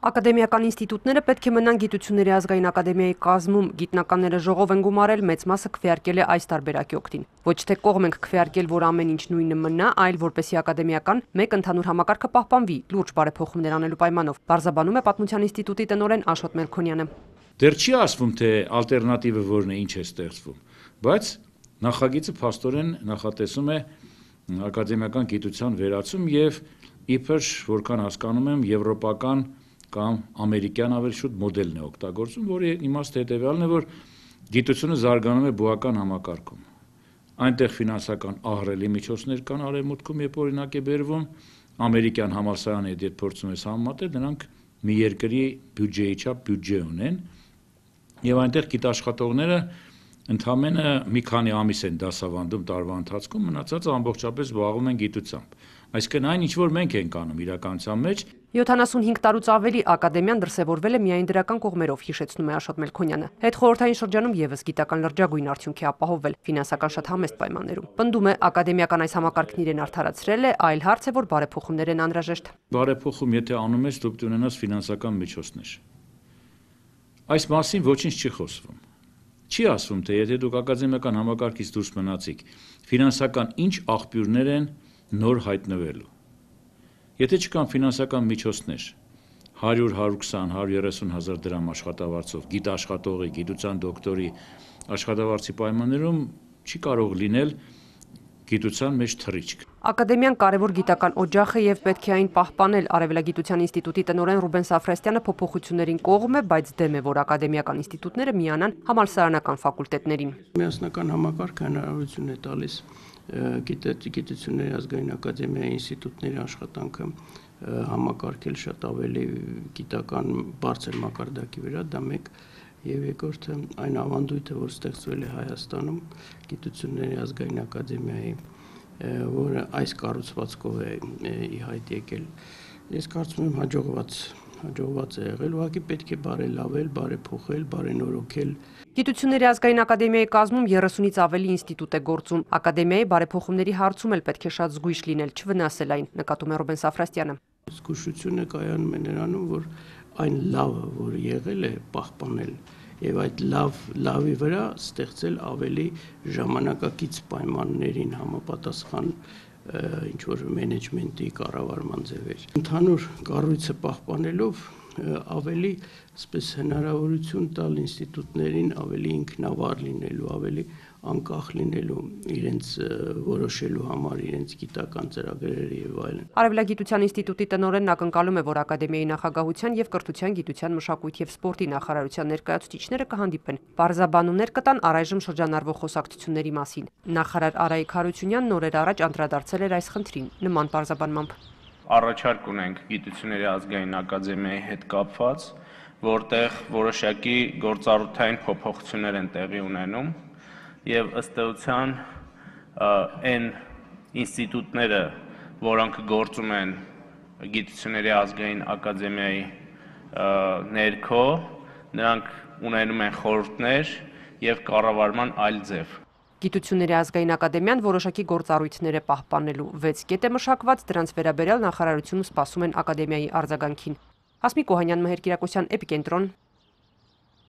Ակադեմիական ինստիտուտները պետք է մնան գիտությունների ազգային ակադեմիայի կազմում, գիտնականները ժողով են գումարել, մեծ մասը քվեարկել է այս տարբերակի օգտին։ Ոչ թե կողմ ենք քվեարկել, որ ամեն ինչ նույնը մնա, այլ որպեսի ակադեմիական մեկ ընդհանուր համակարգը պահպանվի, լուրջ բարեփոխումներ անելու պայմանով։ Բարձաբանում է Պատմության ինստիտուտի տնօրեն Աշոտ Մելքոնյանը։ Դեռ չի ասվում, թե ալտերնատիվը որն է, ինչ է ստեղծվում, բայց նախագիծը փաստորեն նախատեսում է ակադեմիական գիտության վերացում եւ իբր որքան հասկանում եմ եվրոպական կամ ամերիկյան ավելի շուտ մոդելն է օգտագործում, որի իմաստը հետեւյալն է, որ գիտությունը զարգանում է բուական համակարգում։ Այնտեղ ֆինանսական ահռելի միջոցներ կան արևմուտքում, երբ օրինակ է բերվում ամերիկյան համալսարանի հետ փորձում ես համեմատել, նրանք մի երկրի բյուջեի չափ բյուջե ունեն եւ այնտեղ գիտաշխատողները ընդամենը մի քանի ամիս են դասավանդում տարվա ընթացքում, մնացածը ամբողջապես զբաղվում են գիտությամբ։ Այսինքն այն ինչ որ մենք ենք անում իրականության մեջ 75 տարուց ավելի ակադեմիան դրսևորվել է միայն դրական կողմերով, հիշեցնում է Աշոտ Մելքոնյանը։ Հետ խորհրդային շրջանում եւս գիտական լրջագույն արդյունքի ապահովել ֆինանսական շատ համեստ պայմաններում։ Պնդում է ակադեմիական այս համակարգն իրեն արդարացրել է, այլ հարց է, որ բարեփոխումներ են անհրաժեշտ։ Բարեփոխում, եթե անում ես, դուք ունենաս ֆինանսական միջոցներ։ Այս մասին ոչինչ չի խոսվում։ Չի ասվում, թե եթե դուք ակադեմիական համակարգից դուրս մնացիք, ֆինանսական ինչ աղբյուրներ են նոր հայտնվելու Եթե չկան ֆինանսական միջոցներ, 100, 120, 130 հազար դրամ աշխատավարձով, գիտաշխատողի, գիտության դոկտորի աշխատավարձի պայմաններում չի կարող լինել գիտության մեջ թռիչք։ Ակադեմիան կարևոր գիտական օջախ է եւ պետք է այն պահպանել։ Արևելագիտության ինստիտուտի տնօրեն Ռուբեն Սաֆրաստյանը փոփոխություններին կողմ է, բայց դեմ է, որ ակադեմիական ինստիտուտները միանան համալսարանական ֆակուլտետներին։ Միասնական համակարգ հնարավորություն է տալիս գիտությունների ազգային ակադեմիայի ինստիտուտների աշխատանքը համակարգել շատ ավելի գիտական բարձր մակարդակի վրա, դա մեկ եւ երկրորդը այն ավանդույթը, որ ստեղծվել է Հայաստանում գիտությունների ազգային ակադեմիայի, որը այս կառուցվածքով է ի հայտ եկել։ Ես կարծում եմ հաջողված հաջողված է եղել, ուղղակի պետք է բարելավել, բարեփոխել, բարենորոգել։ Գիտությունների ազգային ակադեմիայի կազմում 30-ից ավելի ինստիտուտ է գործում։ Ակադեմիայի բարեփոխումների հարցում էլ պետք է շատ զգույշ լինել, չվնասել այն, նկատում է Ռոբեն Սաֆրաստյանը։ Զգուշությունը կայանում է նրանում, որ այն լավը, որ եղել է, պահպանել եւ այդ լավ լավի վրա ստեղծել ավելի ժամանակակից պայմաններին համապատասխան ինչ որ մենեջմենտի կառավարման ձևեր։ Ընդհանուր կառույցը պահպանելով ավելի ասես հնարավորություն տալ ինստիտուտներին ավելի ինքնավար լինելու, ավելի անկախ լինելու իրենց որոշելու համար իրենց գիտական ծրագրերը եւ այլն։ Արևելագիտության ինստիտուտի տնօրենն ակնկալում է, որ ակադեմիայի նախագահության եւ կրթության, գիտության, մշակույթի եւ սպորտի նախարարության ներկայացուցիչները կհանդիպեն։ Բարձաբանումներ կտան առայժմ շրջանառվող խոսակցությունների մասին։ Նախարար Արայիկ Հարությունյանն օրեր առաջ անդրադարձել էր այս խնդրին նման բարձաբանմամբ առաջարկ ունենք գիտությունների ազգային ակադեմիայի հետ կապված, որտեղ որոշակի գործառութային փոփոխություններ են տեղի ունենում եւ ըստ էության այն ինստիտուտները, որոնք գործում են գիտությունների ազգային ակադեմիայի ներքո, նրանք ունենում են խորհուրդներ եւ կառավարման այլ ձև։ Գիտությունների ազգային ակադեմիան որոշակի գործառույթներ է պահպանելու։ 6 կետ է մշակված, դրանց վերաբերյալ նախարարությունում սպասում են ակադեմիայի արձագանքին։ Հասմիկ Օհանյան, Մհեր Կիրակոսյան, Էպիկենտրոն,